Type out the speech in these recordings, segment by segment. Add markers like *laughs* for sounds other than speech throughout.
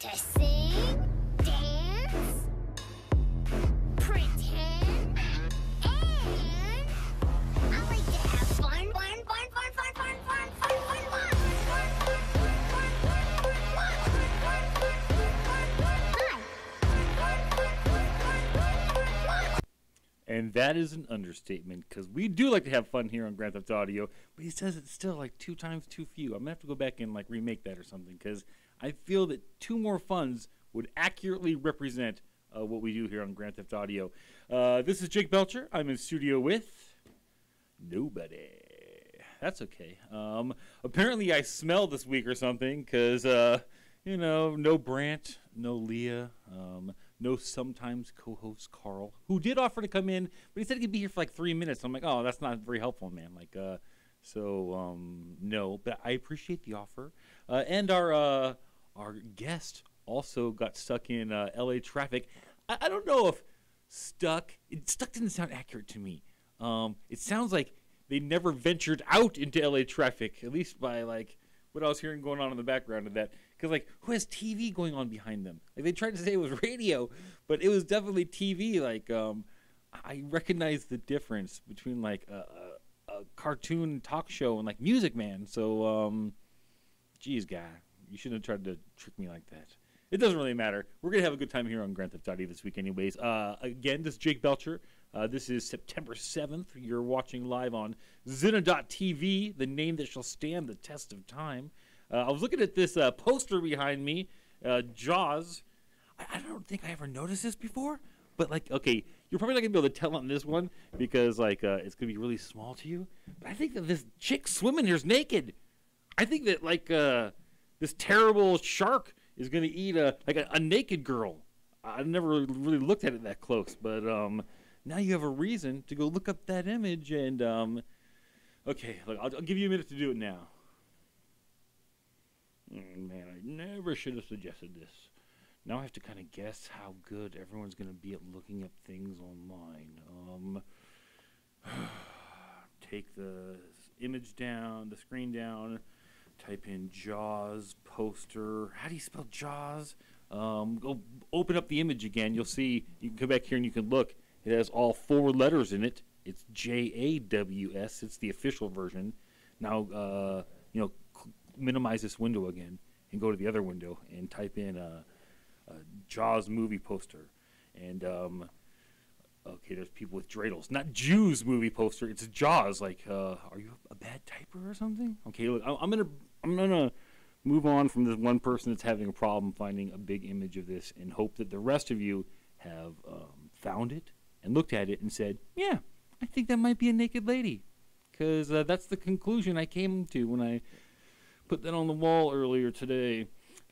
to sing, And that is an understatement because we do like to have fun here on Grand Theft Audio, but he says it's still like two times too few. I'm gonna have to go back and like remake that or something because I feel that two more funds would accurately represent uh, what we do here on Grand Theft Audio. Uh, this is Jake Belcher. I'm in studio with nobody. That's okay. Um, apparently, I smell this week or something because uh, you know, no Brant, no Leah, um, no sometimes co-host Carl, who did offer to come in, but he said he could be here for like three minutes. I'm like, oh, that's not very helpful, man. Like, uh, so um, no, but I appreciate the offer. Uh, and our uh, our guest also got stuck in uh, L.A. traffic. I, I don't know if stuck. It, stuck didn't sound accurate to me. Um, it sounds like they never ventured out into LA traffic, at least by like what I was hearing going on in the background of that. Because like, who has TV going on behind them? Like they tried to say it was *laughs* radio, but it was definitely TV. Like, um, I recognize the difference between like a, a, a cartoon talk show and like Music Man. So, um, geez, guy, you shouldn't have tried to trick me like that. It doesn't really matter. We're gonna have a good time here on Grand Theft Audio this week, anyways. Uh, again, this is Jake Belcher. Uh, this is September 7th. You're watching live on Zena.tv, the name that shall stand the test of time. Uh, I was looking at this uh, poster behind me, uh, Jaws. I, I don't think I ever noticed this before, but like, okay, you're probably not gonna be able to tell on this one because like uh, it's gonna be really small to you. But I think that this chick swimming here's naked. I think that like uh, this terrible shark is gonna eat a like a, a naked girl. I never really looked at it that close, but um, now you have a reason to go look up that image and um, okay, look, I'll, I'll give you a minute to do it now. Mm, man, I never should have suggested this. Now I have to kind of guess how good everyone's going to be at looking up things online. Um, *sighs* take the image down, the screen down, type in Jaws poster. How do you spell Jaws? Um, go open up the image again. You'll see. You can come back here and you can look. It has all four letters in it. It's J A W S. It's the official version. Now, uh, you know, minimize this window again and go to the other window and type in a, uh, Jaws movie poster. And um, okay, there's people with dreidels. Not Jews movie poster. It's Jaws. Like, uh, are you a bad typer or something? Okay, look, I- I'm gonna I'm gonna move on from this one person that's having a problem finding a big image of this, and hope that the rest of you have um, found it and looked at it and said, "Yeah, I think that might be a naked lady," because uh, that's the conclusion I came to when I put that on the wall earlier today.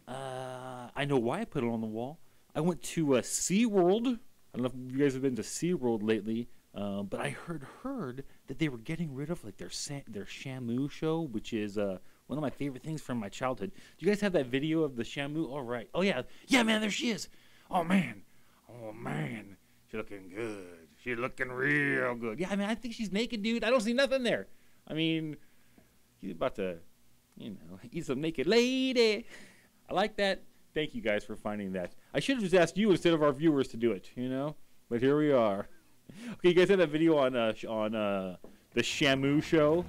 Uh, I know why I put it on the wall. I went to uh, SeaWorld. I don't know if you guys have been to SeaWorld lately, uh, but I heard heard that they were getting rid of like their sa- their Shamu show, which is uh, one of my favorite things from my childhood. Do you guys have that video of the Shamu? All right. Oh yeah, yeah, man, there she is. Oh man, oh man, she's looking good. She's looking real good. Yeah, I mean, I think she's naked, dude. I don't see nothing there. I mean, he's about to, you know, *laughs* eat some naked lady. I like that. Thank you guys for finding that. I should have just asked you instead of our viewers to do it, you know. But here we are. *laughs* Okay, you guys had that video on uh, on uh, the Shamu show.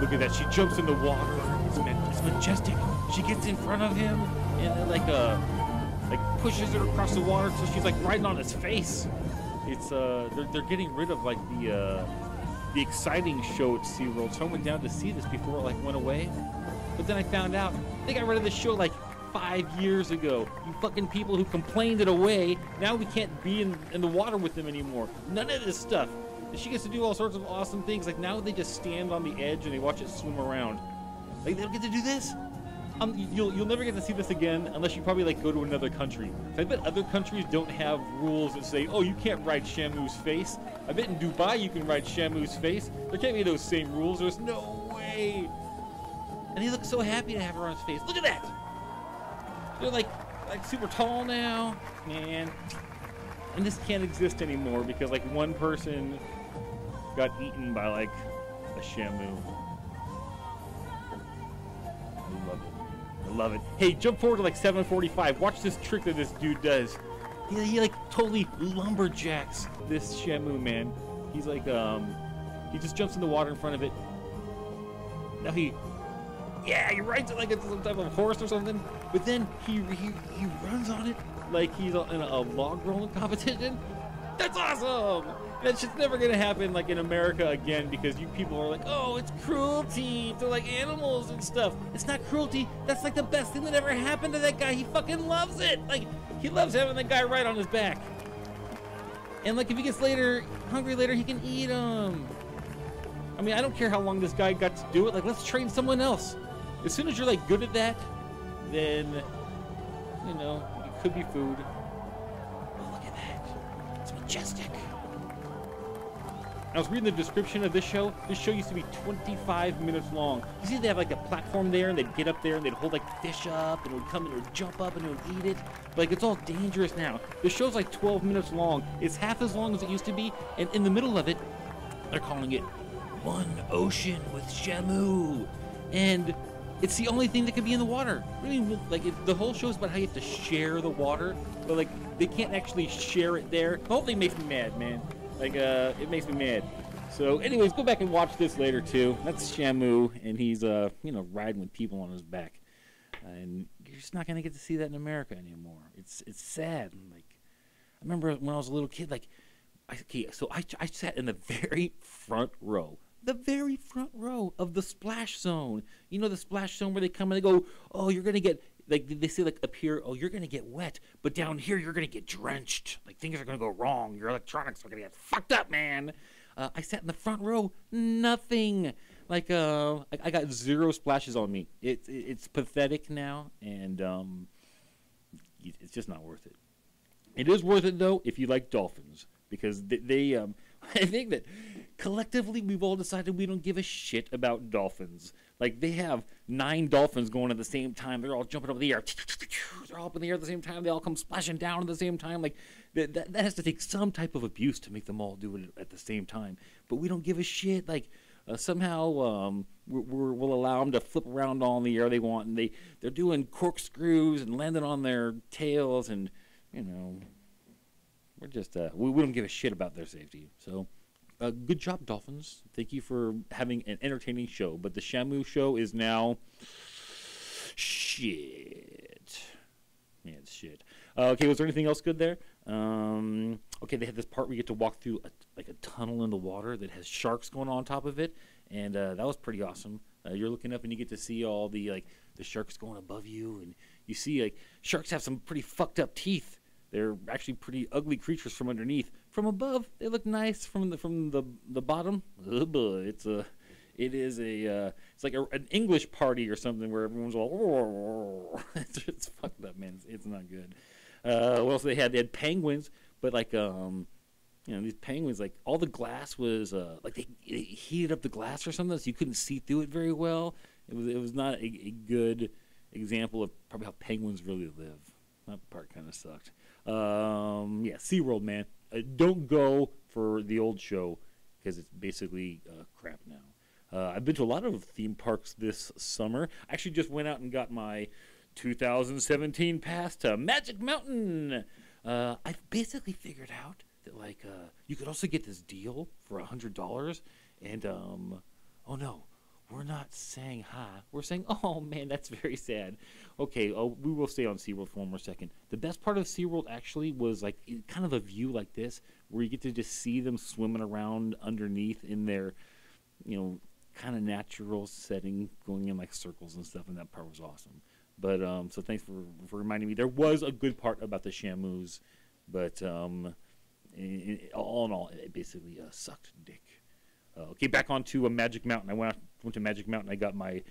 Look at that! She jumps in the water. It's, it's majestic. She gets in front of him and then like uh like pushes her across the water so she's like riding on his face. It's uh they're they're getting rid of like the uh the exciting show at SeaWorld. So I went down to see this before it like went away. But then I found out they got rid of the show like five years ago. You fucking people who complained it away, now we can't be in, in the water with them anymore. None of this stuff. And she gets to do all sorts of awesome things. Like now they just stand on the edge and they watch it swim around. Like they don't get to do this. Um, you'll you'll never get to see this again unless you probably like go to another country. I bet other countries don't have rules that say, oh, you can't ride Shamu's face. I bet in Dubai you can ride Shamu's face. There can't be those same rules. There's no way. And he looks so happy to have her on his face. Look at that. They're like like super tall now, man. And this can't exist anymore because like one person got eaten by like a Shamu. I love it. Hey, jump forward to like 745. Watch this trick that this dude does. He, he like totally lumberjacks this Shamu man. He's like, um, he just jumps in the water in front of it. Now he, yeah, he rides it like it's some type of horse or something. But then he he, he runs on it like he's in a, a log rolling competition. That's awesome. That shit's never gonna happen like in America again because you people are like, oh, it's cruelty to like animals and stuff. It's not cruelty. That's like the best thing that ever happened to that guy. He fucking loves it. Like he loves having that guy right on his back. And like if he gets later hungry later, he can eat him. I mean, I don't care how long this guy got to do it. Like, let's train someone else. As soon as you're like good at that, then you know it could be food. Oh, look at that! It's majestic. I was reading the description of this show. This show used to be 25 minutes long. You see, they have like a platform there, and they'd get up there and they'd hold like fish up, and it would come and it would jump up and it would eat it. But, like it's all dangerous now. The show's like 12 minutes long. It's half as long as it used to be, and in the middle of it, they're calling it One Ocean with Shamu, and it's the only thing that can be in the water. Mean, like if the whole show is about how you have to share the water, but like they can't actually share it there. Oh, the whole thing makes me mad, man. Like uh, it makes me mad. So, anyways, go back and watch this later too. That's Shamu, and he's uh, you know, riding with people on his back, and you're just not gonna get to see that in America anymore. It's it's sad. Like I remember when I was a little kid, like I, so I, I sat in the very front row, the very front row of the splash zone. You know the splash zone where they come and they go, oh, you're gonna get like they say like up here, oh, you're gonna get wet, but down here you're gonna get drenched. Like things are gonna go wrong. Your electronics are gonna get fucked up, man. Uh, I sat in the front row, nothing. Like uh, I, I got zero splashes on me. It's it's pathetic now, and um, it's just not worth it. It is worth it though if you like dolphins because they, they um, *laughs* I think that collectively we've all decided we don't give a shit about dolphins. Like they have nine dolphins going at the same time. They're all jumping up in the air. They're all up in the air at the same time. They all come splashing down at the same time. Like that, that, that has to take some type of abuse to make them all do it at the same time. But we don't give a shit. Like uh, somehow um, we're, we'll allow them to flip around all in the air they want, and they they're doing corkscrews and landing on their tails, and you know we're just uh, we, we don't give a shit about their safety. So, uh, good job, Dolphins. Thank you for having an entertaining show. But the Shamu show is now shit. Yeah, it's shit. Uh, okay, was there anything else good there? Um, okay, they had this part where you get to walk through a, like a tunnel in the water that has sharks going on top of it, and uh, that was pretty awesome. Uh, you're looking up and you get to see all the like the sharks going above you, and you see like sharks have some pretty fucked up teeth they're actually pretty ugly creatures from underneath. From above, they look nice. From the from the the bottom, oh it's a it is a uh, it's like a, an English party or something where everyone's all *laughs* it's, it's fucked up, man. It's, it's not good. Uh, what else they had? They had penguins, but like um, you know, these penguins like all the glass was uh, like they, they heated up the glass or something, so you couldn't see through it very well. It was it was not a, a good example of probably how penguins really live. That part kind of sucked. Um, yeah, SeaWorld, man. Uh, don't go for the old show because it's basically uh, crap now. Uh, I've been to a lot of theme parks this summer. I actually just went out and got my 2017 pass to Magic Mountain. Uh, I've basically figured out that like uh, you could also get this deal for hundred dollars, and um, oh no, we're not saying hi. We're saying, *laughs* oh man, that's very sad. Okay, oh, we will stay on SeaWorld for one more second. The best part of SeaWorld actually was like kind of a view like this, where you get to just see them swimming around underneath in their, you know, kind of natural setting, going in like circles and stuff, and that part was awesome. But um, so thanks for, for reminding me. There was a good part about the Shamus, but um, in, in, all in all, it basically uh, sucked dick. Okay, back onto a Magic Mountain. I went went to Magic Mountain. I got my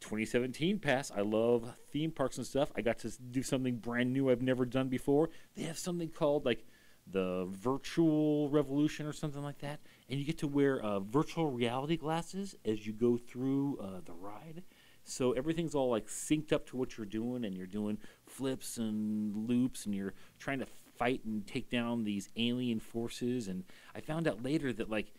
2017 pass. I love theme parks and stuff. I got to do something brand new I've never done before. They have something called like the virtual revolution or something like that, and you get to wear uh, virtual reality glasses as you go through uh, the ride. So everything's all like synced up to what you're doing, and you're doing flips and loops, and you're trying to fight and take down these alien forces. And I found out later that like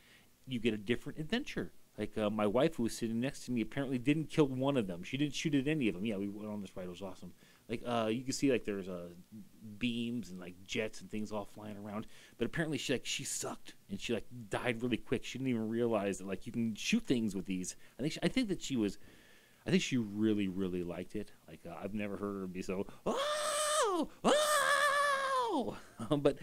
you get a different adventure Like uh, my wife, who was sitting next to me, apparently didn't kill one of them. She didn't shoot at any of them. Yeah, we went on this ride; it was awesome. Like uh, you can see, like there's uh, beams and like jets and things all flying around. But apparently, she like she sucked and she like died really quick. She didn't even realize that like you can shoot things with these. I think she, I think that she was, I think she really really liked it. Like uh, I've never heard her be so oh oh, *laughs* but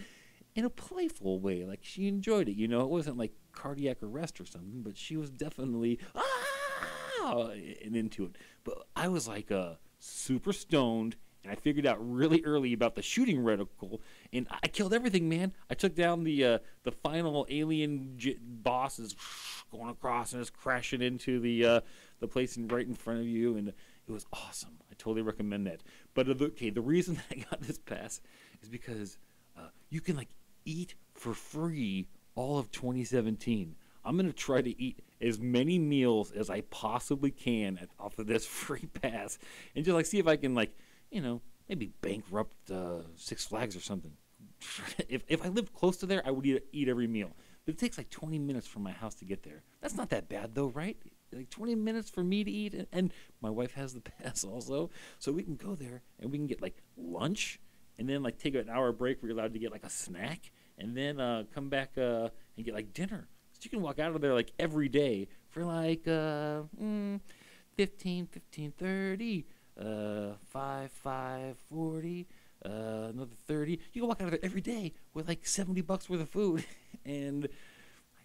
in a playful way. Like she enjoyed it. You know, it wasn't like cardiac arrest or something, but she was definitely ah and into it. But I was like uh, super stoned. And I figured out really early about the shooting reticle, and I killed everything, man. I took down the uh, the final alien j- boss is going across and is crashing into the uh, the place in, right in front of you, and it was awesome. I totally recommend that. But uh, okay, the reason *laughs* I got this pass is because uh, you can like eat for free all of 2017. I'm gonna try to eat as many meals as I possibly can at, off of this *laughs* free pass, and just like see if I can like, you know, maybe bankrupt uh, Six Flags or something. *laughs* if if I lived close to there, I would eat, eat every meal. But it takes like 20 minutes from my house to get there. That's not that bad though, right? Like 20 minutes for me to eat, and, and my wife has the *laughs* pass also, so we can go there and we can get like lunch, and then like take an hour break. where you're allowed to get like a snack, and then uh, come back uh, and get like dinner. So you can walk out of there like every day for like uh, mm, 15, 15, 30, uh, 5, 5, 40, uh, another 30. You can walk out of there every day with like 70 bucks worth of food. *laughs* and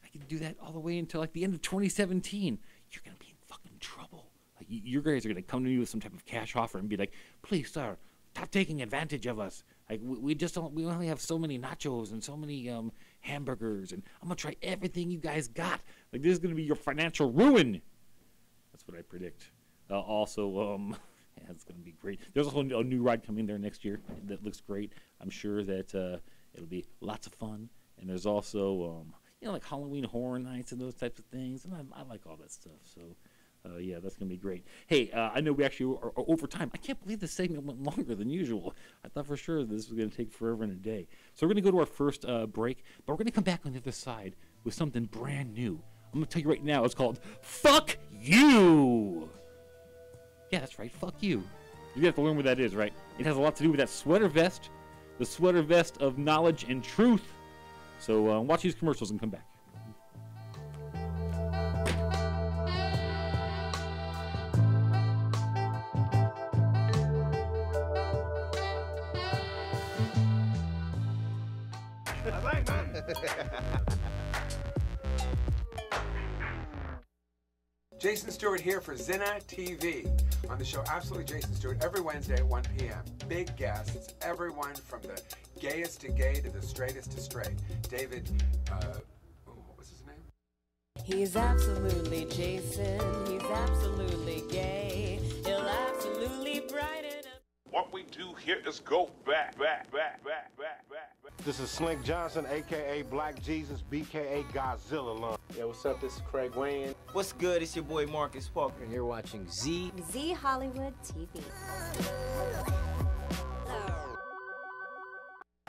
I can do that all the way until like the end of 2017. You're going to be in fucking trouble. Like, you guys are going to come to me with some type of cash offer and be like, please, sir, stop taking advantage of us. Like we, we just don't. We only have so many nachos and so many um, hamburgers, and I'm gonna try everything you guys got. Like this is gonna be your financial ruin. That's what I predict. Uh, also, um, *laughs* yeah, it's gonna be great. There's also a new ride coming there next year that looks great. I'm sure that uh, it'll be lots of fun. And there's also, um, you know, like Halloween Horror Nights and those types of things. And I, I like all that stuff. So. Uh, yeah, that's gonna be great. Hey, uh, I know we actually are, are over time. I can't believe this segment went longer than usual. I thought for sure this was gonna take forever and a day. So we're gonna go to our first uh, break, but we're gonna come back on the other side with something brand new. I'm gonna tell you right now. It's called "Fuck You." Yeah, that's right. Fuck you. You have to learn what that is, right? It has a lot to do with that sweater vest, the sweater vest of knowledge and truth. So uh, watch these commercials and come back. *laughs* Jason Stuart here for Zinna TV. On the show Absolutely Jason Stuart every Wednesday at 1 p.m. Big guests, everyone from the gayest to gay to the straightest to straight. David, uh, oh, what was his name? He's absolutely Jason. He's absolutely gay. He'll absolutely brighten up. What we do here is go back, back, back, back, back, back, back. This is Slink Johnson, aka Black Jesus, BKA Godzilla. Lung. Yo, what's up? This is Craig Wayne. What's good? It's your boy Marcus Parker. And you're watching Z. Z Hollywood TV.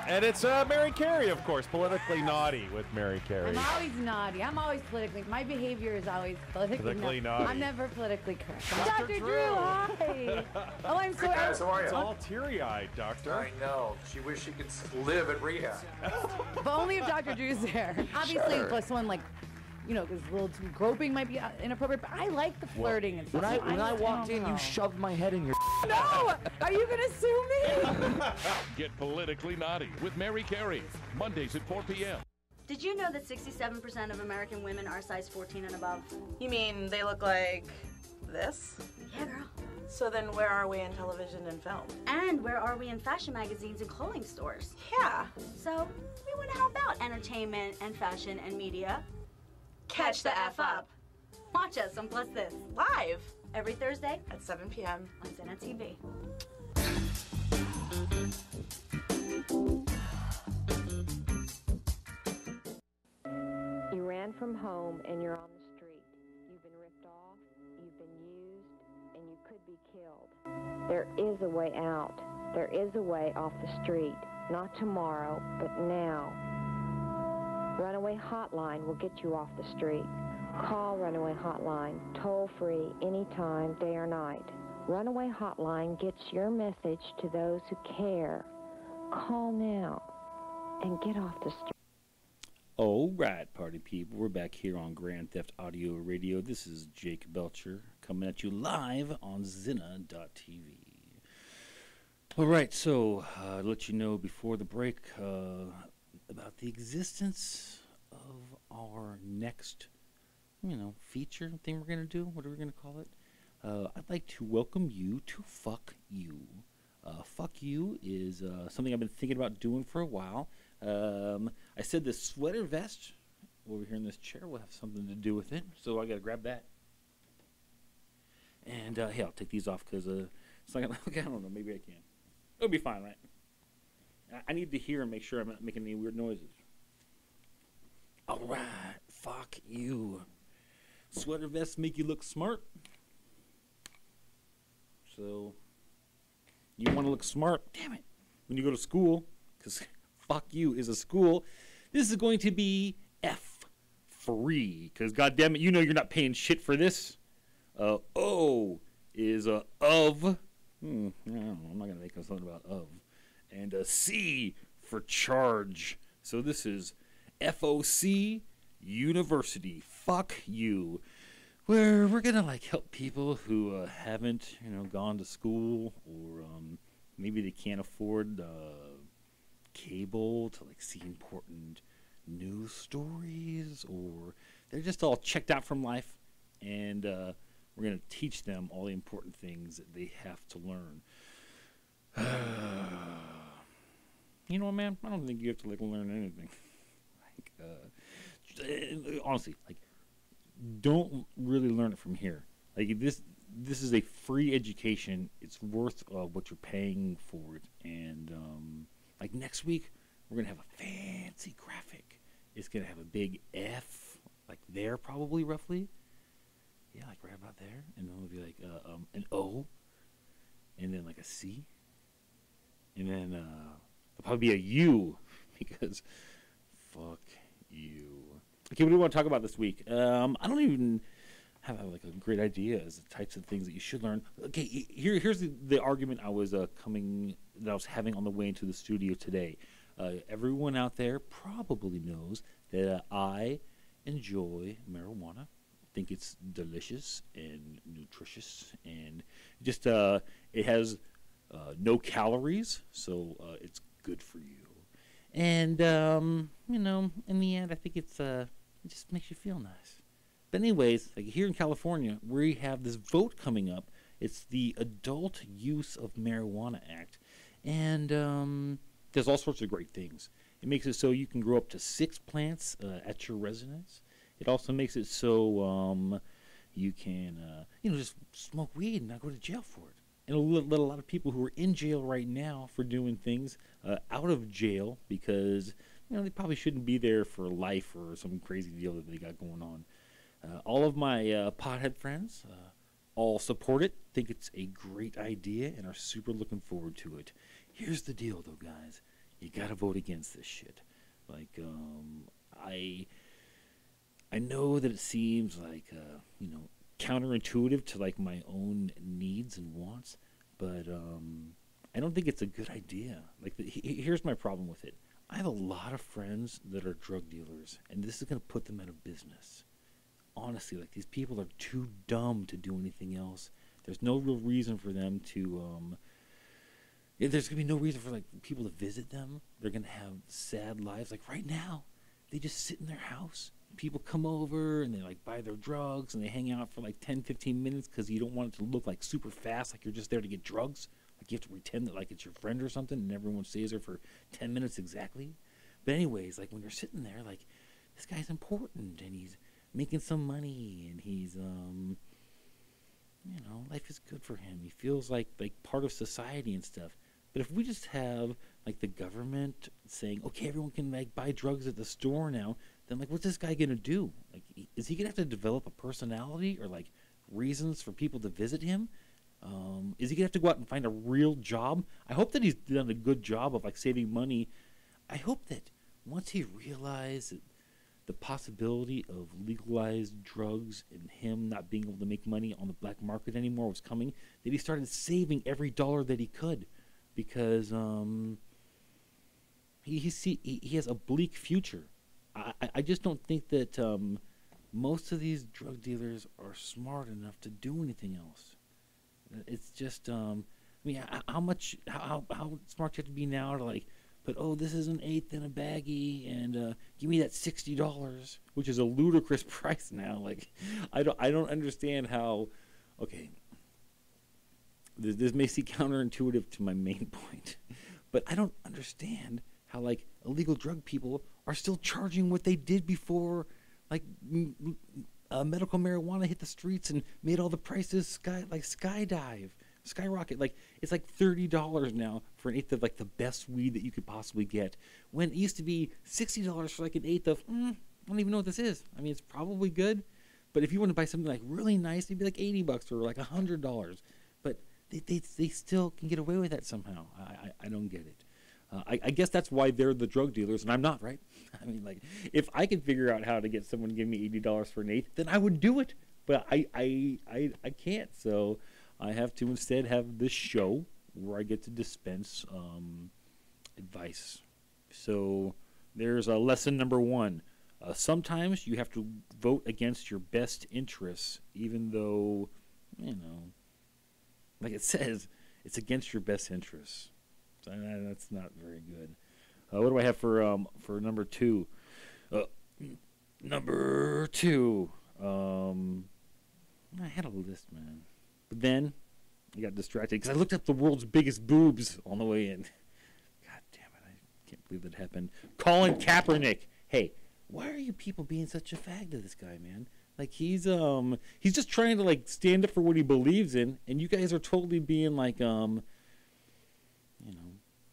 And it's uh, Mary Carey, of course, politically naughty with Mary Carey. I'm always naughty. I'm always politically. My behavior is always politically, Politically na- naughty. I'm never politically correct. Dr. Dr. Drew. Drew, hi. *laughs* oh, I'm so. Guys, how are It's you? all teary-eyed, Doctor. I know. She wished she could live at rehab. but only if Dr. Drew's there. *laughs* Obviously, Sure. like someone like, you know, because a little too groping might be uh, inappropriate. But I like the flirting and stuff. When I so when I don't walked in, know. you shoved my head in your. *laughs* No, are you gonna sue me? *laughs* Get politically naughty with Mary Carey. Mondays at 4 p.m. Did you know that 67% of American women are size 14 and above? You mean they look like this? Yeah, girl. So then where are we in television and film? And where are we in fashion magazines and clothing stores? Yeah. So we want to help out entertainment and fashion and media. Catch the F up. Watch us on Plus This Live every Thursday at 7 p.m. on Zena TV. You ran from home and you're on the street. You've been ripped off, you've been used, and you could be killed. There is a way out. There is a way off the street. Not tomorrow, but now. Runaway Hotline will get you off the street. Call Runaway Hotline, toll free, anytime, day or night. Runaway Hotline gets your message to those who care. Call now and get off the street. All right, party people, we're back here on Grand Theft Audio Radio. This is Jake Belcher coming at you live on Zinna.tv. All right, so uh, let you know before the break uh, about the existence of our next, you know, feature thing we're gonna do. What are we gonna call it? Uh, I'd like to welcome you to Fuck You. Uh, fuck You is uh, something I've been thinking about doing for a while. Um, I said this sweater vest over here in this chair will have something to do with it, so I got to grab that. And uh, hey, I'll take these off because uh, it's not gonna. *laughs* Okay, I don't know. Maybe I can. It'll be fine, right? I- need to hear and make sure I'm not making any weird noises. All right, fuck you. Sweater vests make you look smart. So you want to look smart? Damn it! When you go to school, because *laughs* fuck you is a school. This is going to be F free. Because goddamn it, you know you're not paying shit for this. Uh, O is a of. Hmm, I'm not gonna make a something about of. And a C for charge. So this is FOC University. Fuck you. Where we're gonna like help people who uh, haven't, you know, gone to school or um, maybe they can't afford uh, cable to like see important news stories or they're just all checked out from life and uh, we're going to teach them all the important things that they have to learn *sighs* you know what man? I don't think you have to like learn anything. Like uh, honestly like don't really learn it from here. Like this this is a free education. It's worth uh, what you're paying for it. And um, like next week we're gonna have a fancy graphic. It's gonna have a big f like there probably roughly. Yeah like right about there. And then it'll be like uh, um, an o. And then like a c. And then uh, it'll probably be a u *laughs* because fuck you okay what do we want to talk about this week um, i don't even have like a great idea as the types of things that you should learn. Okay, he- here here's the, the argument I was uh, coming that I was having on the way into the studio today. Uh, everyone out there probably knows that uh, I enjoy marijuana. I think it's delicious and nutritious, and just uh, it has uh, no calories, so uh, it's good for you. And um, you know, in the end, I think it's uh, it just makes you feel nice. But anyways, like here in California, we have this vote coming up. It's the Adult Use of Marijuana Act, and um, there's all sorts of great things. It makes it so you can grow up to six plants uh, at your residence. It also makes it so um, you can, uh, you know, just smoke weed and not go to jail for it. And it'll let, a lot of people who are in jail right now for doing things uh, out of jail because you know they probably shouldn't be there for life or some crazy deal that they got going on. Uh, all of my uh, pothead friends uh, all support it, think it's a great idea, and are super looking forward to it. Here's the deal, though, guys. You gotta vote against this shit. Like, um, I, I know that it seems like, uh, you know, counterintuitive to like my own needs and wants, but um, I don't think it's a good idea. Like, the, he- he- here's my problem with it. I have a lot of friends that are drug dealers, and this is gonna put them out of business honestly, like these people are too dumb to do anything else. There's no real reason for them to. Um, there's gonna be no reason for like people to visit them. They're gonna have sad lives. Like right now, they just sit in their house. People come over and they like buy their drugs and they hang out for like 10, 15 minutes because you don't want it to look like super fast, like you're just there to get drugs. Like you have to pretend that like it's your friend or something, and everyone stays there for 10 minutes exactly. But anyways, like when you're sitting there, like this guy's important and he's making some money and he's um you know life is good for him he feels like like part of society and stuff but if we just have like the government saying okay everyone can like buy drugs at the store now then like what's this guy gonna do? Like is he gonna have to develop a personality or like reasons for people to visit him? Um, is he gonna have to go out and find a real job? I hope that he's done a good job of like saving money. I hope that once he realized the possibility of legalized drugs and him not being able to make money on the black market anymore was coming, that he started saving every dollar that he could, because um, he he see he, he has a bleak future. I I- just don't think that um, most of these drug dealers are smart enough to do anything else. Uh, It's just um, I mean, h- how much how how, how smart you have to be now to like but oh, this is an eighth in a baggie, and uh, give me that sixty dollars, which is a ludicrous *laughs* price now. Like, I don't, I don't understand how. Okay, this, this may seem counterintuitive to my main *laughs* point, but I don't understand how like illegal drug people are still charging what they did before, like uh, medical marijuana hit the streets and made all the prices sky like skydive skyrocket. Like it's like thirty dollars now for an eighth of like the best weed that you could possibly get. When it used to be sixty dollars for like an eighth of, mm, I don't even know what this is. I mean, it's probably good, but if you want to buy something like really nice, it'd be like eighty bucks or like hundred dollars. But they, they they still can get away with that somehow. I I, I don't get it. Uh, I, I guess that's why they're the drug dealers and I'm not, right? *laughs* I mean, like, if I could figure out how to get someone to give me eighty dollars for an eighth, then I would do it. But I, I, I, I can't. So I have to instead have this show where I get to dispense um, advice. So there's a lesson number one. Uh, sometimes you have to vote against your best interests, even though, you know, like it says, it's against your best interests. That's not very good. Uh, what do I have for um, for number two? Uh, number two. Um, I had a list, man, but then I got distracted because I looked up the world's biggest boobs on the way in. *laughs* God damn it! I can't believe that happened. Colin Kaepernick. Hey, why are you people being such a fag to this guy, man? Like he's um he's just trying to like stand up for what he believes in, and you guys are totally being like um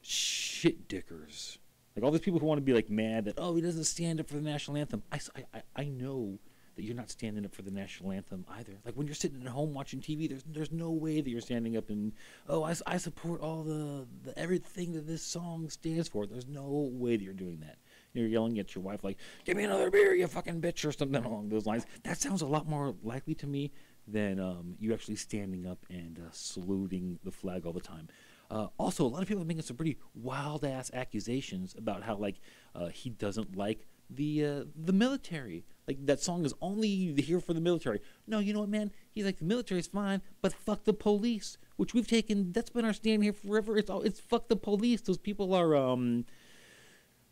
shit dickers. Like all these people who want to be like mad that oh he doesn't stand up for the national anthem. I, I, I know that you're not standing up for the national anthem either. Like when you're sitting at home watching TV, there's there's no way that you're standing up and oh I, I support all the, the everything that this song stands for. There's no way that you're doing that. You're yelling at your wife like give me another beer, you fucking bitch, or something *laughs* along those lines. That sounds a lot more likely to me than um, you actually standing up and uh, saluting the flag all the time. Uh, also, a lot of people are making some pretty wild ass accusations about how like uh, he doesn't like the uh, the military. Like that song is only here for the military. No, you know what, man? He's like the military's fine, but fuck the police, which we've taken. That's been our stand here forever. It's all it's fuck the police. Those people are um,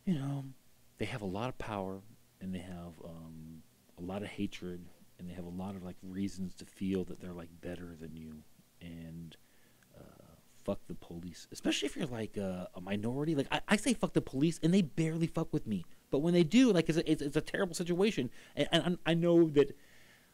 you know, they have a lot of power and they have um, a lot of hatred and they have a lot of like reasons to feel that they're like better than you and fuck the police especially if you're like uh, a minority. Like I, I say fuck the police and they barely fuck with me. But when they do like it's a, it's, it's a terrible situation. And, and i know that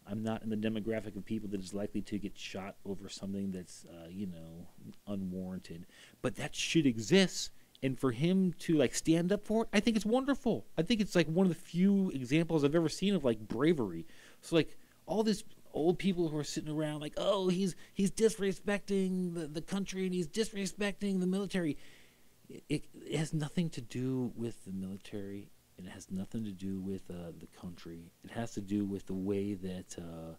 i'm not in the demographic of people that is likely to get shot over something that's uh, you know unwarranted. But that shit exists and for him to like stand up for it i think it's wonderful. I think it's like one of the few examples i've ever seen of like bravery. So like all these old people who are sitting around like oh he's he's disrespecting the, the country and he's disrespecting the military. It, it, has nothing to do with the military. And it has nothing to do with uh, the country. It has to do with the way that uh,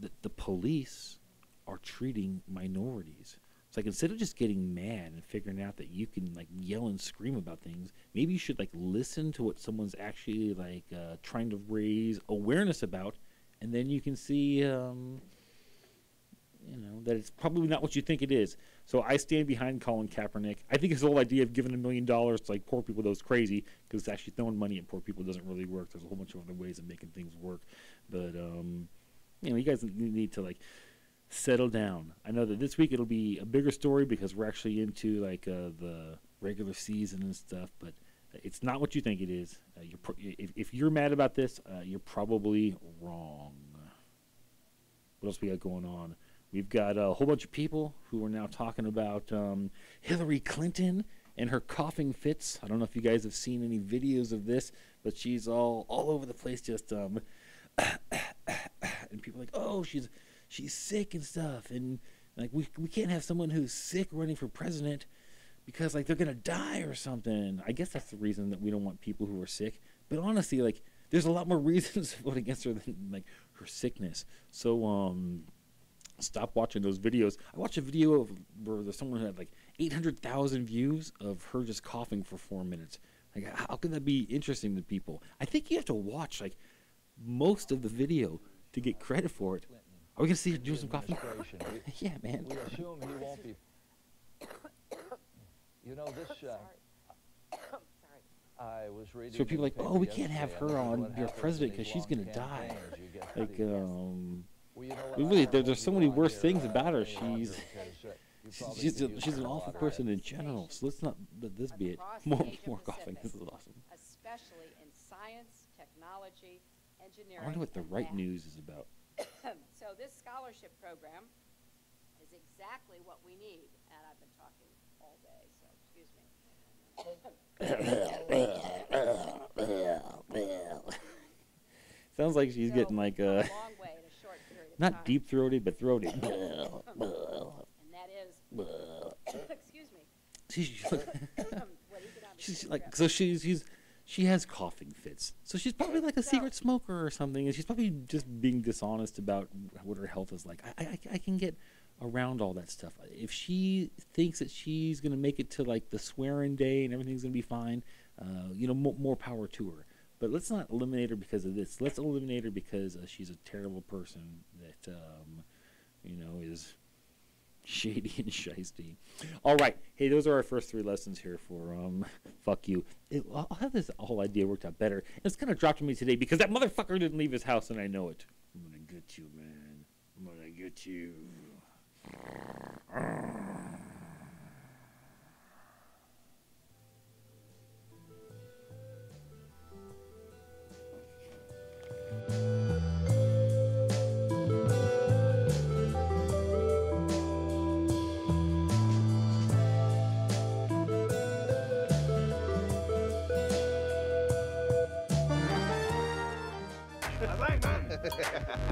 that the police are treating minorities. It's like instead of just getting mad and figuring out that you can like yell and scream about things, maybe you should like listen to what someone's actually like uh, trying to raise awareness about, and then you can see, um, you know, that it's probably not what you think it is. So I stand behind Colin Kaepernick. I think his whole idea of giving a million dollars to like poor people is crazy because actually throwing money at poor people doesn't really work. There's a whole bunch of other ways of making things work, but um, you know, you guys need to like settle down. I know that this week it'll be a bigger story because we're actually into like uh, the regular season and stuff, but it's not what you think it is. Uh, you're if, if you're mad about this, uh, you're probably wrong. What else we got going on? We've got a whole bunch of people who are now talking about um, Hillary Clinton and her coughing fits. I don't know if you guys have seen any videos of this, but she's all all over the place, just um, *coughs* and people are like, oh, she's she's sick and stuff, and like we we can't have someone who's sick running for president because like they're gonna die or something. I guess that's the reason that we don't want people who are sick But honestly, like, there's a lot more *laughs* reasons to vote against her than like her sickness. So um, stop watching those videos. I watched a video of where there's someone who had like 800,000 views of her just coughing for four minutes. Like, how can that be interesting to people? I think you have to watch like most of the video to get credit for it. Are we gonna see her do some coughing? yeah, man. We assume he won't be. *laughs* You know this. *coughs* Uh, *coughs* I was reading. So people are like, oh, we can't have her on your president because she's gonna die. campaigns, you get Like, um, Well, you know what, we I really, there, there's so many worse things uh, about her. She's, because, you probably she's, a, she's an awful of person in general. So let's not let this be it. More, more coughing. This is awesome. especially in science, technology, engineering. I wonder what the right math. news is about. *coughs* so this scholarship program is exactly what we need, and I've been talking all day, so excuse me. *laughs* Sounds like she's getting like uh, not deep throated, but throated. *laughs* and that is, *coughs* excuse me. she's, *coughs* What *laughs* do you get on the she's like so she's she's she has coughing fits. So she's probably like a secret smoker or something, and she's probably just being dishonest about what her health is like. I I, I can get around all that stuff. If she thinks that she's gonna make it to like the swearing day and everything's gonna be fine, uh, you know, more, more power to her. But let's not eliminate her because of this. Let's eliminate her because uh, she's a terrible person that um, you know is shady and shisty. All right, hey, those are our first three lessons here for um, fuck you. It, I'll have this whole idea worked out better. It's kind of dropped on me today because that motherfucker didn't leave his house, and I know it. I'm gonna get you, man. I'm gonna get you. If *laughs*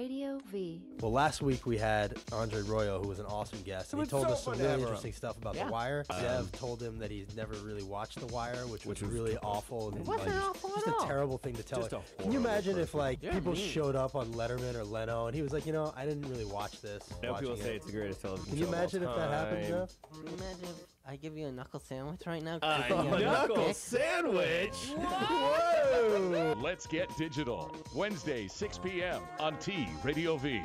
Radio V. Well, last week we had Andre Royo, who was an awesome guest, and he told so us some really have interesting on. stuff about Yeah. The Wire. Um, Dev told him that he's never really watched The Wire, which, Which was, was really awful. And It wasn't like, awful just at a terrible thing to tell. Just a Can you horrible imagine if like Yeah, people mean. showed up on Letterman or Leno, and he was like, you know, I didn't really watch this. Now people watching say it." it's the greatest television Can you show of all imagine if that happened, time. Jeff? Can you imagine if I give you a knuckle sandwich right now? A Give you knuckle dick? *laughs* sandwich? Whoa! *laughs* Let's get digital. Wednesday, 6 p.m. on T Radio V.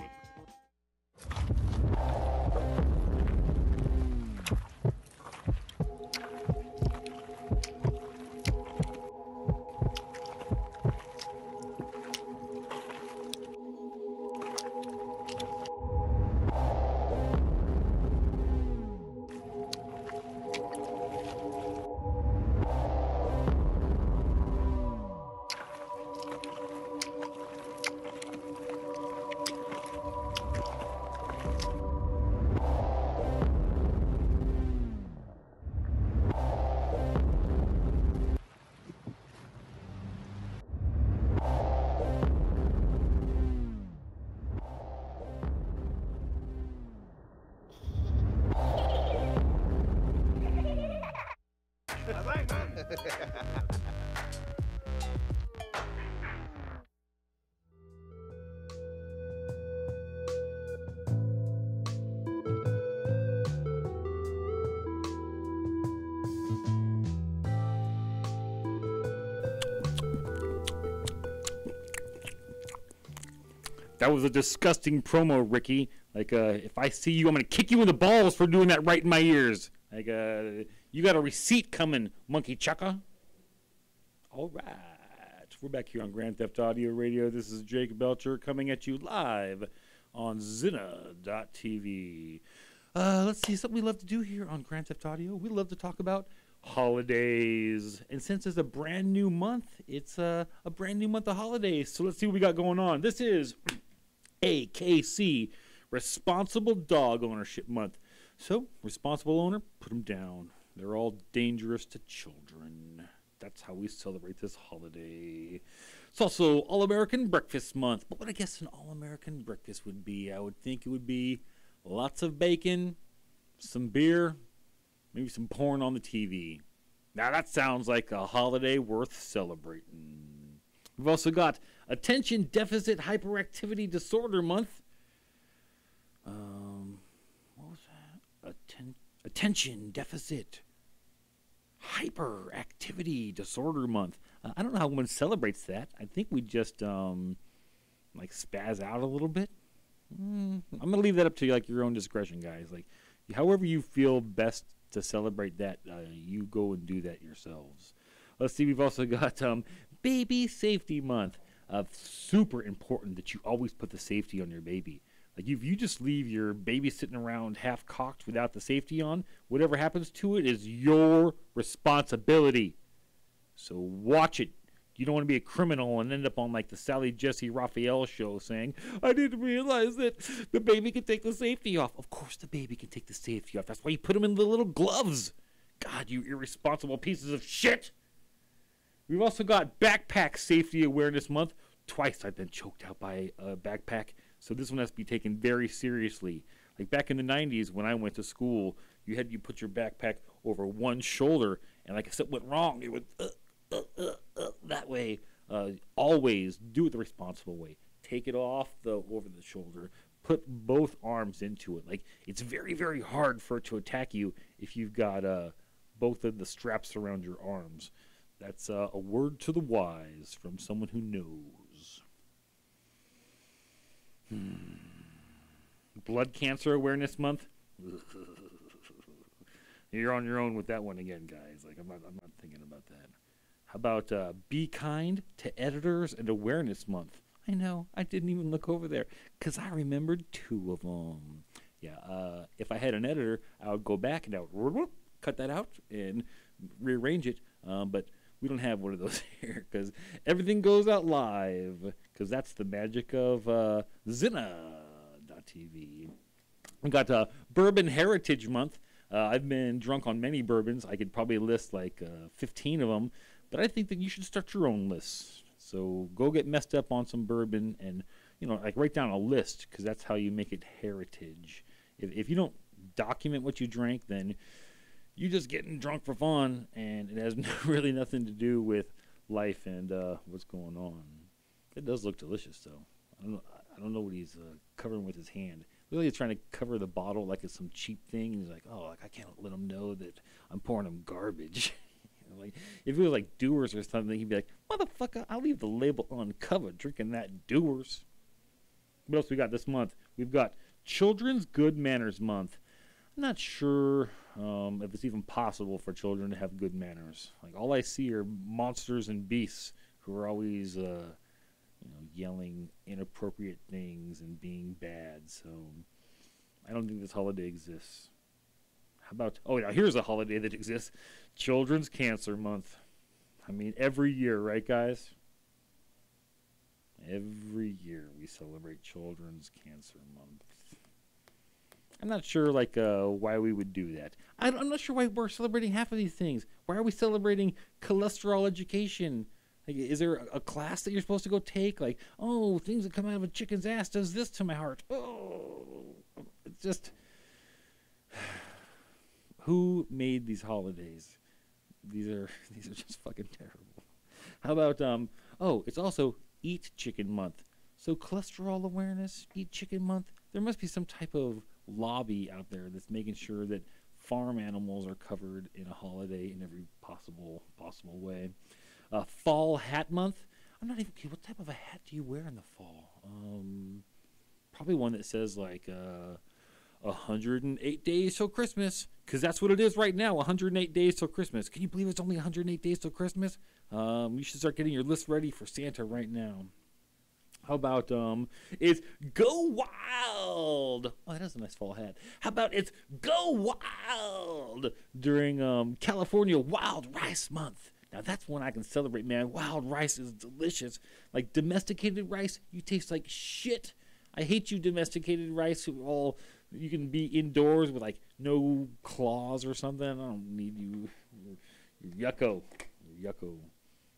That was a disgusting promo, Ricky. Like, uh, if I see you, I'm gonna kick you in the balls for doing that right in my ears. Like, uh, you got a receipt coming, monkey chucker. All right, we're back here on Grand Theft Audio Radio. This is Jake Belcher coming at you live on Zina.tv. Uh, let's see, something we love to do here on Grand Theft Audio. We love to talk about holidays. And since it's a brand new month, it's uh, a brand new month of holidays. So let's see what we got going on. This is AKC, Responsible Dog Ownership Month. So, responsible owner, put them down. They're all dangerous to children. That's how we celebrate this holiday. It's also All American Breakfast Month. But what I guess an All American breakfast would be, I would think it would be lots of bacon, some beer, maybe some porn on the TV. Now that sounds like a holiday worth celebrating. We've also got Attention Deficit Hyperactivity Disorder Month. Um, what was that? Atten- attention Deficit Hyperactivity Disorder Month. Uh, I don't know how one celebrates that. I think we just um, like spaz out a little bit. Mm, I'm gonna leave that up to like your own discretion, guys. Like, however you feel best to celebrate that, uh, you go and do that yourselves. Let's see. We've also *laughs* got um, Baby Safety Month. Uh, super important that you always put the safety on your baby. Like if you just leave your baby sitting around half cocked without the safety on, whatever happens to it is your responsibility. So watch it. You don't want to be a criminal and end up on like the Sally Jessy Raphael show saying, I didn't realize that the baby could take the safety off. Of course the baby can take the safety off. That's why you put them in the little gloves. God, you irresponsible pieces of shit. We've also got Backpack Safety Awareness Month. Twice I've been choked out by a backpack, so this one has to be taken very seriously. Like back in the 90s when I went to school, you had you put your backpack over one shoulder, and like if something went wrong, it would uh, uh, uh, uh, that way. Uh, always do it the responsible way. Take it off the over the shoulder. Put both arms into it. Like it's very very hard for it to attack you if you've got uh, both of the straps around your arms. That's a word to the wise from someone who knows. Blood Cancer Awareness Month. You're on your own with that one again, guys. Like I'm not, I'm not thinking about that. How about uh, Be Kind to Editors and Awareness Month? I know I didn't even look over there because I remembered two of them. Yeah, uh, if I had an editor, I would go back and I would cut that out and rearrange it. Um, but we don't have one of those *laughs* here because everything goes out live because that's the magic of uh, Zina.tv. We got uh, Bourbon Heritage Month. Uh, I've been drunk on many bourbons. I could probably list like uh, 15 of them, but I think that you should start your own list. So go get messed up on some bourbon and, you know, like write down a list because that's how you make it heritage. If, if you don't document what you drank, then you're just getting drunk for fun, and it has *laughs* really nothing to do with life and uh, what's going on. It does look delicious, though. I don't know. I don't know what he's uh, covering with his hand. Really, he's trying to cover the bottle like it's some cheap thing. He's like, "Oh, like I can't let him know that I'm pouring him garbage." *laughs* You know, like if it was like Dewar's or something, he'd be like, "Motherfucker, I'll leave the label uncovered, drinking that Dewar's." What else we got this month? We've got Children's Good Manners Month. I'm not sure um, if it's even possible for children to have good manners. Like all I see are monsters and beasts who are always, uh, you know, yelling inappropriate things and being bad. So I don't think this holiday exists. How about? Oh, yeah, here's a holiday that exists: Children's Cancer Month. I mean, every year, right, guys? Every year we celebrate Children's Cancer Month. I'm not sure, like, uh, why we would do that. I, am not sure why we're celebrating half of these things. Why are we celebrating cholesterol education? Like, is there a, a class that you're supposed to go take? Like, oh, things that come out of a chicken's ass does this to my heart. Oh, it's just *sighs* who made these holidays? These are *laughs* these are just fucking terrible. How about um? Oh, it's also Eat Chicken Month. So cholesterol awareness, Eat Chicken Month. There must be some type of lobby out there that's making sure that farm animals are covered in a holiday in every possible possible way. Uh, fall Hat Month. I'm not even kidding. What type of a hat do you wear in the fall? Um, probably one that says like uh, 108 days till Christmas, because that's what it is right now. 108 days till Christmas. Can you believe it's only 108 days till Christmas? Um, you should start getting your list ready for Santa right now. How about um, it's Go Wild? Oh, that is a nice fall hat. How about it's Go Wild during um, California Wild Rice Month? Now that's one I can celebrate, man. Wild rice is delicious. Like domesticated rice, you taste like shit. I hate you, domesticated rice, who all you can be indoors with like no claws or something. I don't need you. Yucko. Yucko.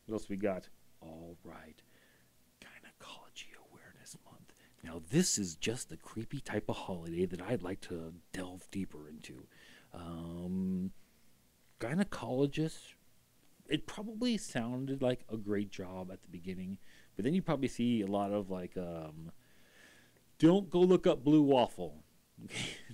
What else we got? All right. Gynecology Awareness Month. Now, this is just the creepy type of holiday that I'd like to delve deeper into. Um, gynecologists, it probably sounded like a great job at the beginning, but then you probably see a lot of like, um, don't go look up blue waffle.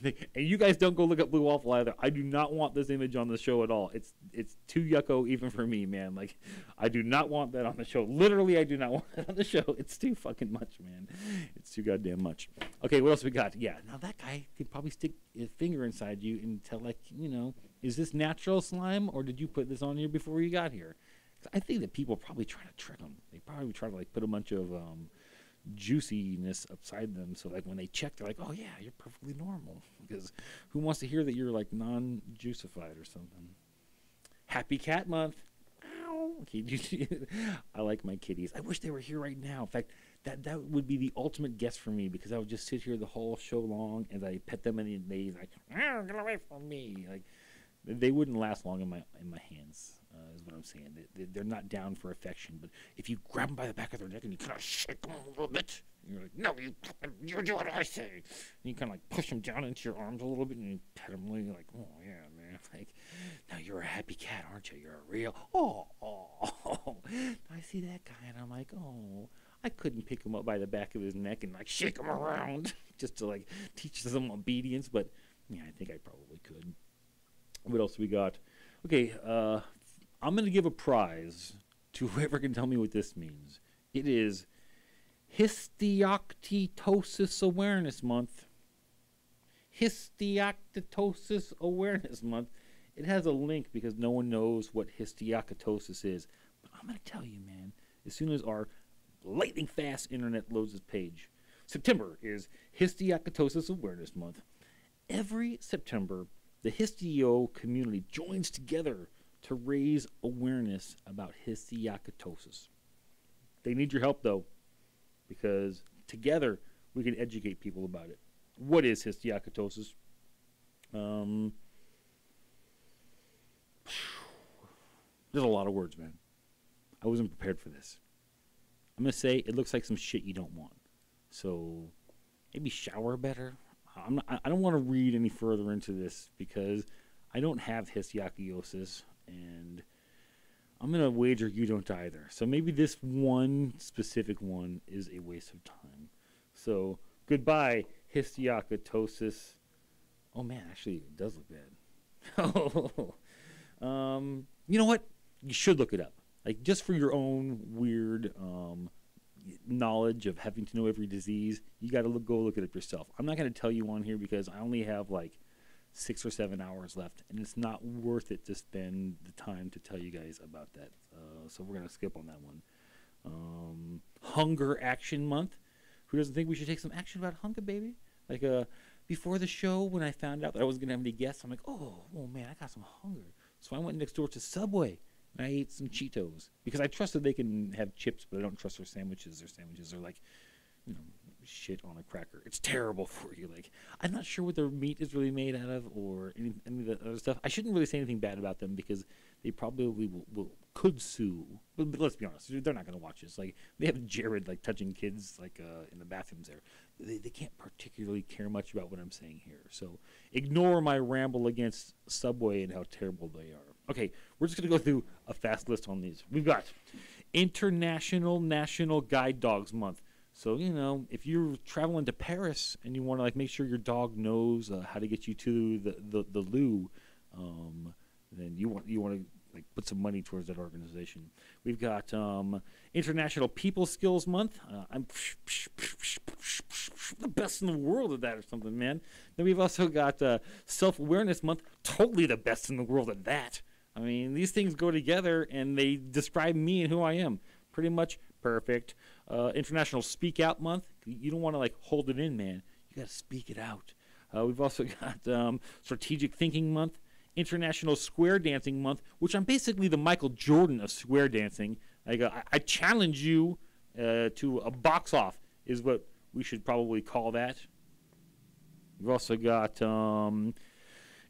And you guys don't go look up blue waffle either. I do not want this image on the show at all. It's it's too yucko even for me, man. Like I do not want that on the show. Literally, I do not *laughs* want that on the show. It's too fucking much, man. It's too goddamn much. Okay, what else we got? Yeah, now that guy could probably stick his finger inside you and tell, like, you know, is this natural slime or did you put this on here before you got here? I think that people probably try to trick them. They probably try to like put a bunch of um, juiciness upside them, so like when they check, they're like, "Oh yeah, you're perfectly normal." Because who wants to hear that you're like non-juicified or something? Happy Cat Month. *laughs* I like my kitties. I wish they were here right now. In fact, that that would be the ultimate guest for me because I would just sit here the whole show long and I pet them and they like, "Ah, get away from me. Like they wouldn't last long in my in my hands. Is what I'm saying. They, they, are not down for affection, but if you grab them by the back of their neck and you kind of shake them a little bit, you're like, no, you you do what I say. And you kind of like push them down into your arms a little bit and you pet them. And you're like, oh yeah, man. *laughs* Like, now you're a happy cat, aren't you? You're a real. Oh, oh. *laughs* I see that guy and I'm like, oh. I couldn't pick him up by the back of his neck and like shake him around *laughs* just to like teach them obedience, but yeah, I think I probably could. What else we got? Okay, uh, I'm going to give a prize to whoever can tell me what this means. It is Histiocytosis Awareness Month. Histiocytosis Awareness Month. It has a link because no one knows what histiocytosis is. But I'm going to tell you, man, as soon as our lightning fast internet loads this page, September is Histiocytosis Awareness Month. Every September, the histio community joins together to raise awareness about histiocytosis. They need your help though, because together we can educate people about it. What is histiocytosis? Um, there's a lot of words, man. I wasn't prepared for this. I'm gonna say it looks like some shit you don't want. So maybe shower better. I'm not, I don't want to read any further into this because I don't have histiocytosis, and I'm gonna wager you don't either. So maybe this one specific one is a waste of time. So goodbye, histiocytosis. Oh man, actually, it does look bad. *laughs* um, you know what? You should look it up, like just for your own weird um, knowledge of having to know every disease. You got to look, go look it up yourself. I'm not to tell you on here because I only have like six or seven hours left, and it's not worth it to spend the time to tell you guys about that. Uh, so we're to skip on that one. Um, hunger Action Month. Who doesn't think we should take some action about hunger, baby? Like uh, before the show, when I found out that I wasn't gonna have any guests, I'm like, oh, oh man, I got some hunger. So I went next door to Subway and I ate some Cheetos because I trust that they can have chips, but I don't trust their sandwiches. Their sandwiches are like, you know, shit on a cracker. It's terrible *laughs* for you. Like, I'm not sure what their meat is really made out of or any, any of the other stuff. I shouldn't really say anything bad about them because they probably will, will could sue. But, but let's be honest, they're not going to watch this. Like, they have Jared like touching kids like uh, in the bathrooms there. They, they can't particularly care much about what I'm saying here. So ignore my ramble against Subway and how terrible they are. Okay, we're just going to go through a fast list on these. We've got International National Guide Dogs Month. So you know, if you're traveling to Paris and you want to like make sure your dog knows uh, how to get you to the the, the loo, um, then you want you want to like put some money towards that organization. We've got um, International People Skills Month. Uh, I'm the best in the world at that or something, man. Then we've also got uh, Self Awareness Month. Totally the best in the world at that. I mean, these things go together and they describe me and who I am. Pretty much perfect. Uh, International Speak Out Month. You don't want to like hold it in, man. You got to speak it out. Uh, we've also *laughs* got um, Strategic Thinking Month, International Square Dancing Month, which I'm basically the Michael Jordan of square dancing. Like, uh, I, I challenge you uh, to a box off, is what we should probably call that. We've also got um,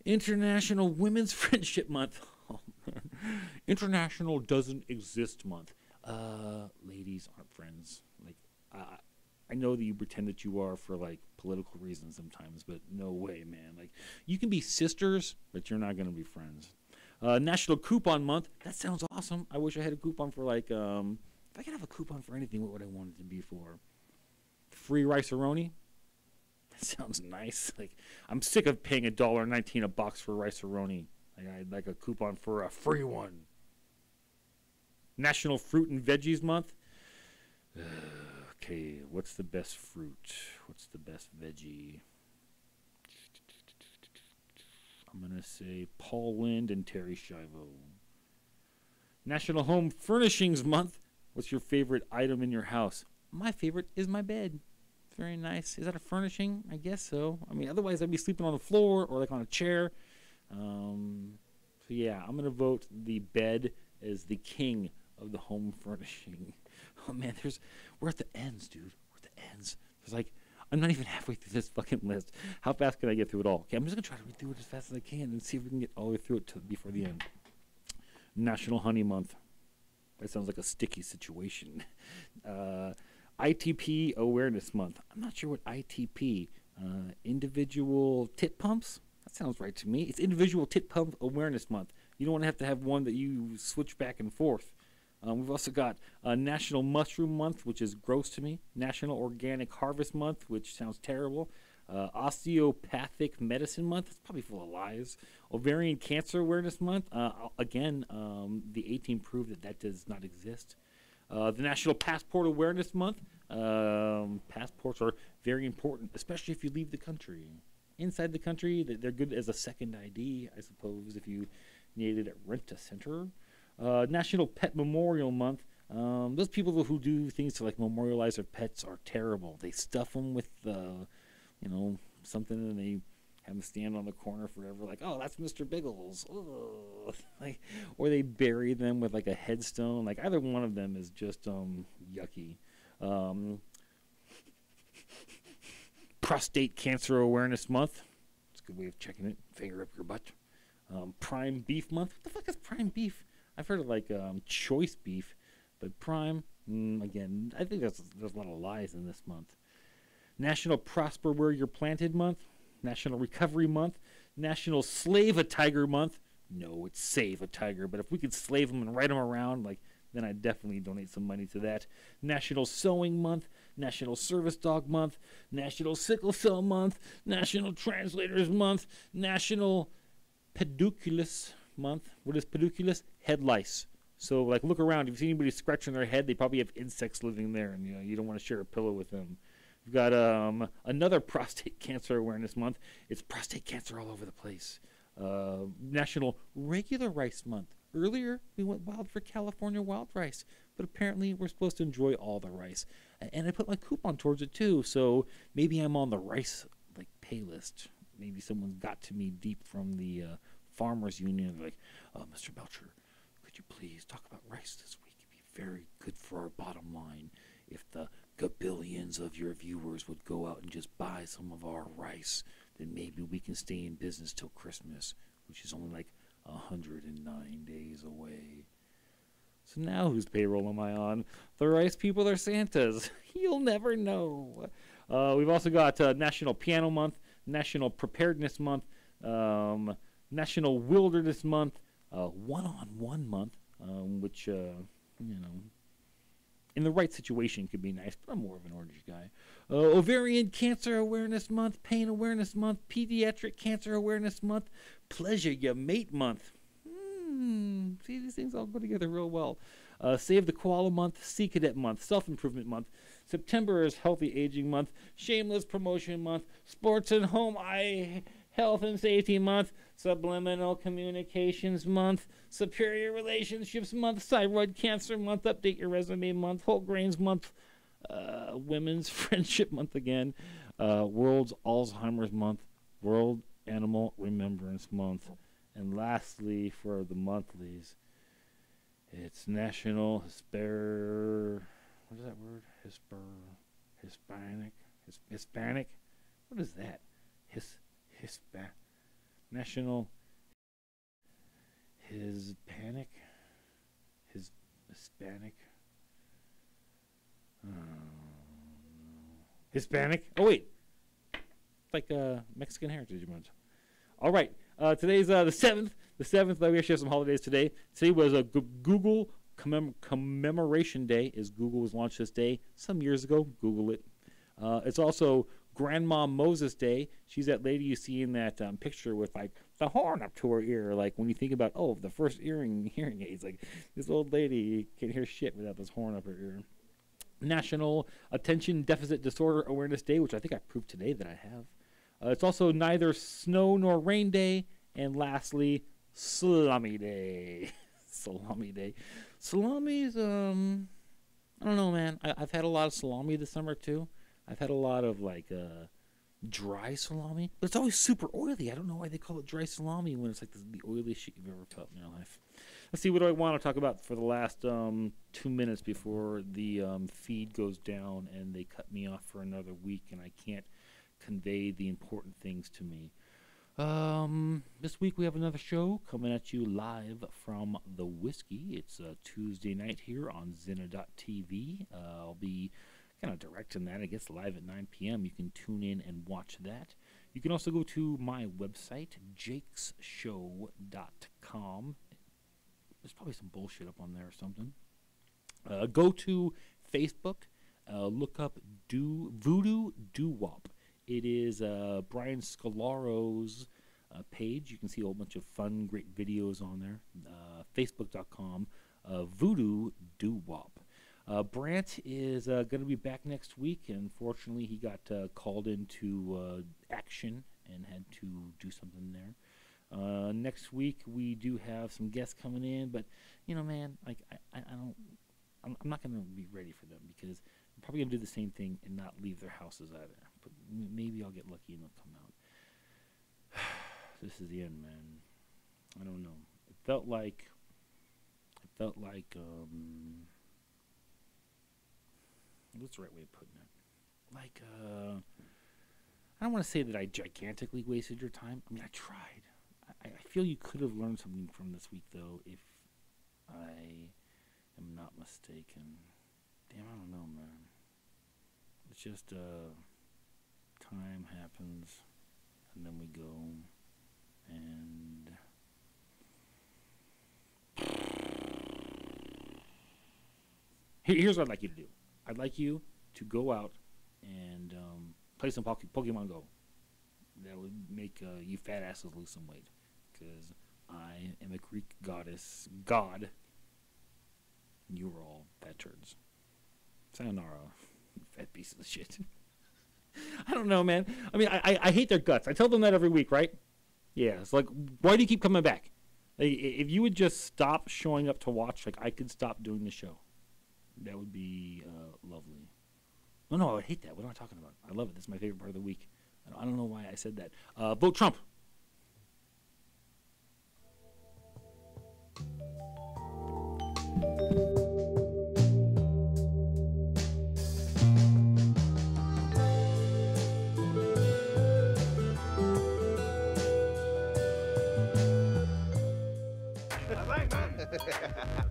International Women's *laughs* Friendship Month. *laughs* International Doesn't Exist Month. Uh, ladies aren't friends. Like, I, I know that you pretend that you are for like political reasons sometimes, but no way, man. Like, you can be sisters, but you're not gonna be friends. Uh, National Coupon Month. That sounds awesome. I wish I had a coupon for like, um, if I could have a coupon for anything, what would I want it to be for? Free rice-a-roni. That sounds nice. *laughs* Like, I'm sick of paying a dollar nineteen a box for rice-a-roni. Like, I'd like a coupon for a free one. National Fruit and Veggies Month. *sighs* okay, what's the best fruit? What's the best veggie? I'm gonna say Paul Lynde and Terri Schiavo. National Home Furnishings Month. What's your favorite item in your house? My favorite is my bed. Very nice. Is that a furnishing? I guess so. I mean, otherwise I'd be sleeping on the floor or like on a chair. Um, so yeah, I'm gonna vote the bed as the king of the home furnishing. *laughs* Oh man, there's we're at the ends, dude. We're at the ends. There's like I'm not even halfway through this fucking list. How fast can I get through it all? Okay, I'm just gonna try to read through it as fast as I can and see if we can get all the way through it to, before the end. National Honey Month. That sounds like a sticky situation. *laughs* Uh, ITP Awareness Month. I'm not sure what ITP. Uh, individual tit pumps. That sounds right to me. It's Individual Tit Pump Awareness Month. You don't want to have to have one that you switch back and forth. Um, we've also got uh, National Mushroom Month, which is gross to me. National Organic Harvest Month, which sounds terrible. Uh, Osteopathic Medicine Month. It's probably full of lies. Ovarian Cancer Awareness Month. Uh, again, um, the 18 proved that that does not exist. Uh, the National Passport Awareness Month. Um, passports are very important, especially if you leave the country. Inside the country, they're good as a second ID, I suppose, if you needed at Rent a Center. Uh, National Pet Memorial Month. Um, those people who do things to like memorialize their pets are terrible. They stuff them with, uh, you know, something, and they have them stand on the corner forever, like, oh, that's Mr. Biggles, *laughs* like, or they bury them with like a headstone. Like either one of them is just um, yucky. Um, Prostate Cancer Awareness Month. It's a good way of checking it. Finger up your butt. Um, Prime Beef Month. What the fuck is Prime Beef? I've heard of like um, choice beef, but prime, mm, again, I think that's, there's a lot of lies in this month. National Prosper Where You're Planted Month, National Recovery Month, National Slave a Tiger Month. No, it's Save a Tiger, but if we could slave them and ride them around, like, then I'd definitely donate some money to that. National Sewing Month, National Service Dog Month, National Sickle Cell Month, National Translators Month, National Pedunculus Month. What is pedunculus? Head lice. So, like, look around. If you see anybody scratching their head, they probably have insects living there, and you know you don't want to share a pillow with them. We've got um, another *laughs* prostate cancer awareness month. It's prostate cancer all over the place. Uh, National Regular Rice Month. Earlier, we went wild for California wild rice, but apparently we're supposed to enjoy all the rice. And I put my coupon towards it too, so maybe I'm on the rice like pay list. Maybe someone's got to me deep from the uh, farmers union. Like, uh, Mr. Belcher, could you please talk about rice this week? It'd be very good for our bottom line if the gabillions of your viewers would go out and just buy some of our rice. Then maybe we can stay in business till Christmas, which is only like 109 days away. So now whose payroll am I on? The rice people are Santa's. *laughs* You'll never know. Uh, we've also got uh, National Piano Month, National Preparedness Month, um, National Wilderness Month, One on One Month, um, which, uh, you know, in the right situation could be nice, but I'm more of an orange guy. Uh, Ovarian Cancer Awareness Month, Pain Awareness Month, Pediatric Cancer Awareness Month, Pleasure Your Mate Month. Hmm, see, these things all go together real well. Uh, Save the Koala Month, Sea Cadet Month, Self Improvement Month. September is Healthy Aging Month, Shameless Promotion Month, Sports and Home Eye Health and Safety Month, Subliminal Communications Month, Superior Relationships Month, Thyroid Cancer Month, Update Your Resume Month, Whole Grains Month, uh, Women's *laughs* Friendship Month again, uh, World's Alzheimer's Month, World Animal Remembrance Month, and lastly, for the monthlies, it's National Hisper. What is that word? Hisper. Hispanic. His, Hispanic. What is that? His Hispa. National. Hispanic. His Hispanic. Oh, Hispanic. Oh wait, like uh, Mexican Heritage Month. All right, uh, today's uh, the seventh. The seventh. We actually have some holidays today. Today was a Google commem- commemoration day. Is Google was launched this day some years ago. Google it. Uh, it's also Grandma Moses Day. She's that lady you see in that um, picture with like the horn up to her ear. Like when you think about oh the first earring *laughs* hearing aids. Like this old lady can't hear shit without this horn up her ear. National Attention Deficit Disorder Awareness Day, which I think I proved today that I have. Uh, it's also neither snow nor rain day, and lastly, Salami Day. *laughs* salami Day. Salami's um, I don't know, man. I, I've had a lot of salami this summer too. I've had a lot of like uh, dry salami, but it's always super oily. I don't know why they call it dry salami when it's like the, the oiliest shit you've ever felt in your life. Let's see, what do I want to talk about for the last um, two minutes before the um, feed goes down and they cut me off for another week and I can't convey the important things to me. Um, this week we have another show coming at you live from the Whiskey. It's a Tuesday night here on Zena.tv. Uh, I'll be kind of directing that. I guess live at 9 p.m. You can tune in and watch that. You can also go to my website, jakesshow.com. There's probably some bullshit up on there or something. Uh, go to Facebook, uh, look up Do Voodoo Doo Wop. It is uh, Brian Scalaro's uh, page. You can see a whole bunch of fun, great videos on there. Uh, Facebook.com, uh, Voodoo Doo Wop. Uh, Brant is uh, going to be back next week. And unfortunately, he got uh, called into uh, action and had to do something there. Uh, next week we do have some guests coming in, but you know, man, like I, I, I don't, I'm, I'm not going to be ready for them because I'm probably going to do the same thing and not leave their houses either. But m- maybe I'll get lucky and they'll come out. *sighs* this is the end, man. I don't know. It felt like, it felt like, um, what's the right way of putting it? Like, uh, I don't want to say that I gigantically wasted your time. I mean, I tried. I, I feel you could have learned something from this week, though, if I am not mistaken. Damn, I don't know, man. It's just, uh, time happens, and then we go, and. *sighs* Here's what I'd like you to do. I'd like you to go out and um, play some Pokemon Go. That would make uh, you fat asses lose some weight. Because I am a Greek goddess, god. and You are all fat turds. Sayonara, fat pieces of shit. *laughs* I don't know, man. I mean, I, I, I hate their guts. I tell them that every week, right? Yeah, it's like, why do you keep coming back? Like, if you would just stop showing up to watch, like, I could stop doing the show. That would be uh, lovely. No, no, I would hate that. What am I talking about? I love it. This is my favorite part of the week. I don't, I don't know why I said that. Uh, vote Trump. Thanks, *laughs* man.